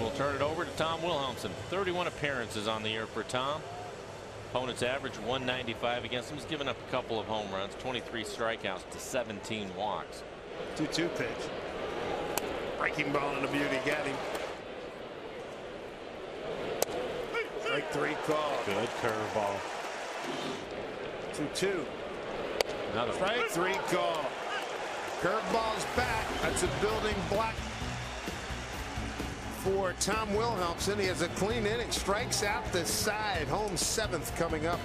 We'll turn it over to Tom Wilhelmsen. 31 appearances on the year for Tom. Opponents average 195 against him. He's given up a couple of home runs, 23 strikeouts to 17 walks. 2 2 pitch. Breaking ball and a beauty. Got him. Strike three call. Good curveball. 2 2. Another Strike three call. Curveball's back. That's a building block for Tom Wilhelmsen. He has a clean inning. Strikes out the side. Home seventh coming up.